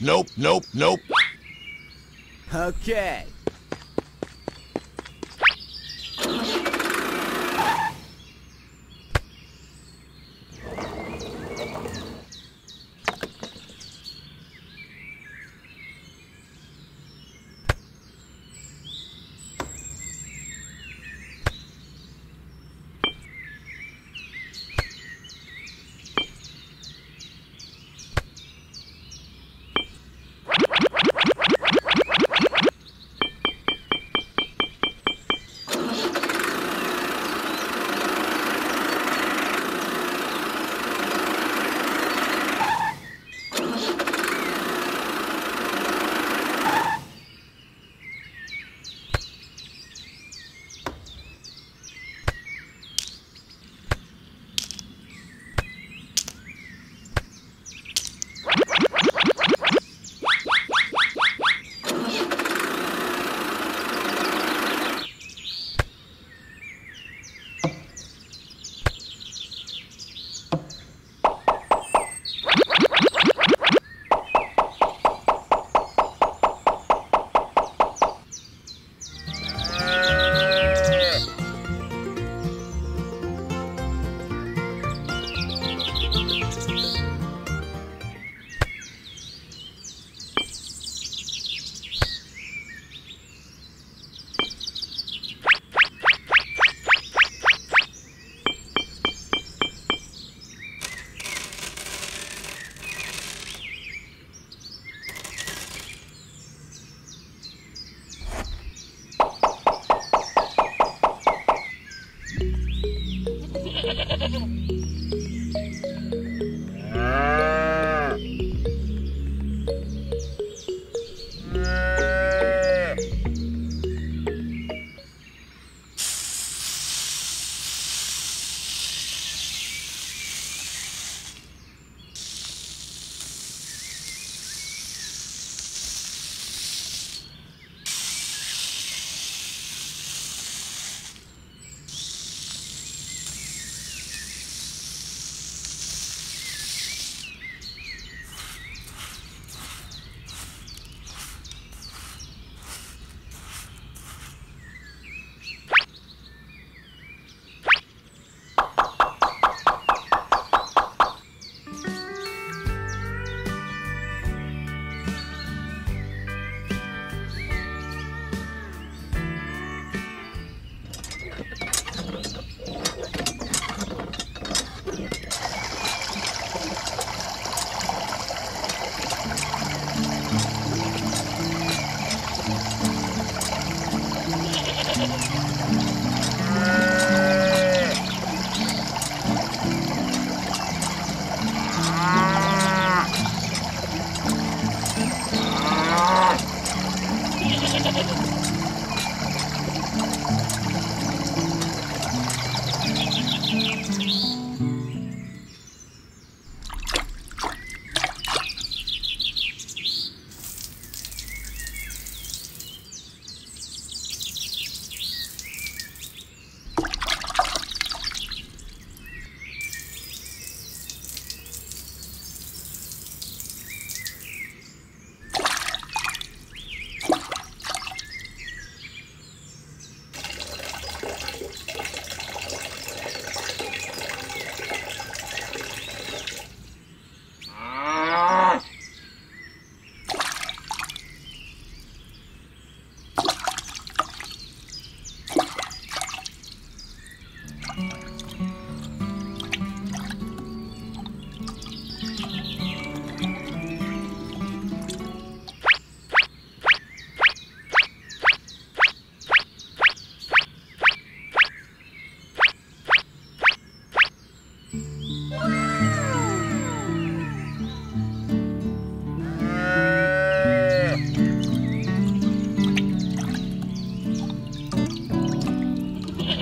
Nope, nope, nope. Okay.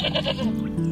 Ha ha ha ha!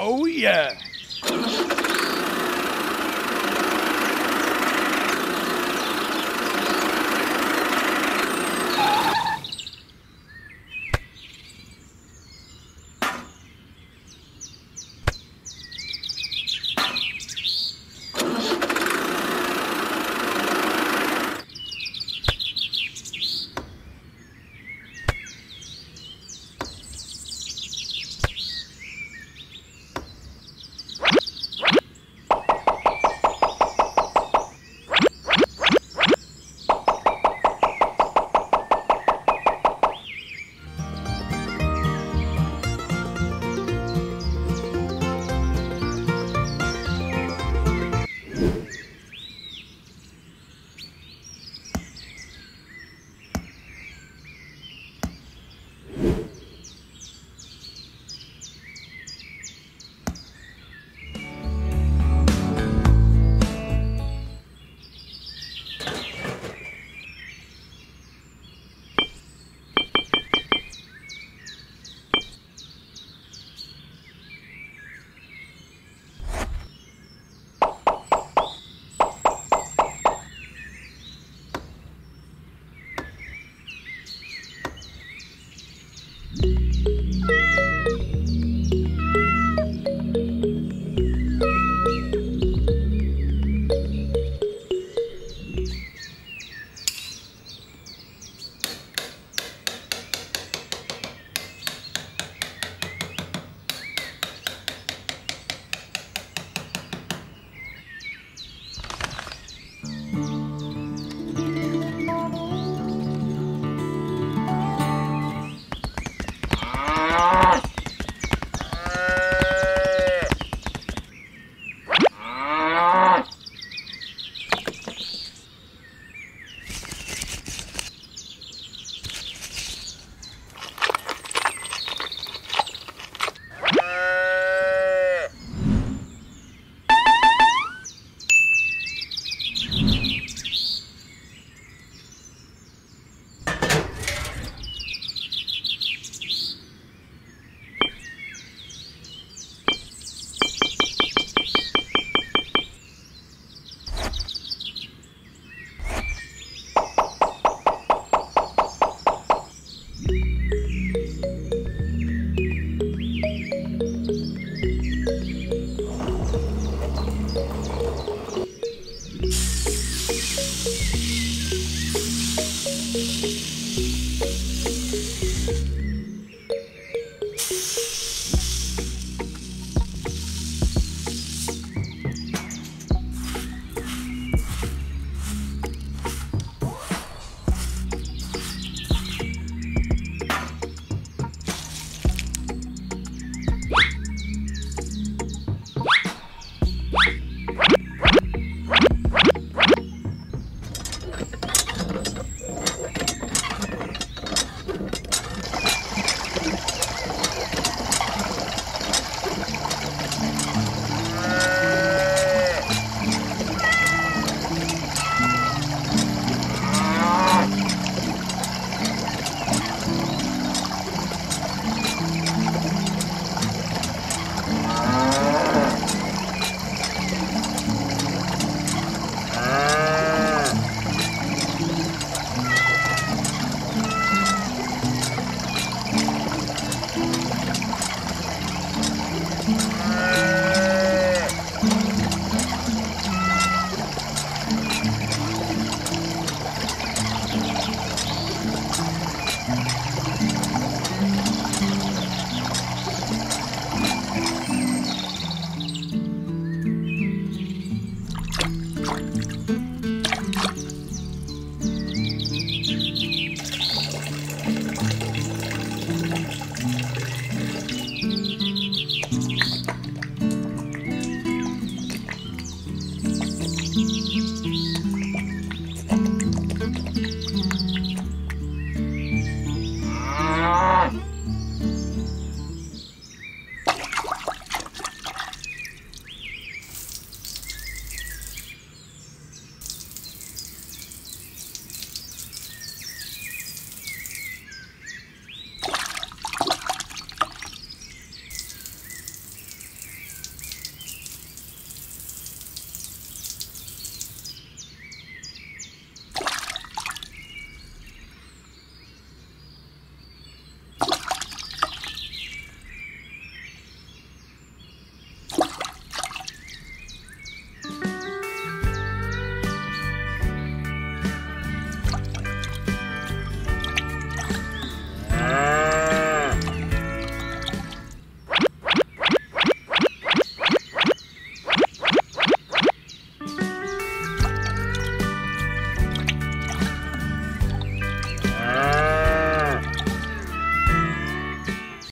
Oh, yeah.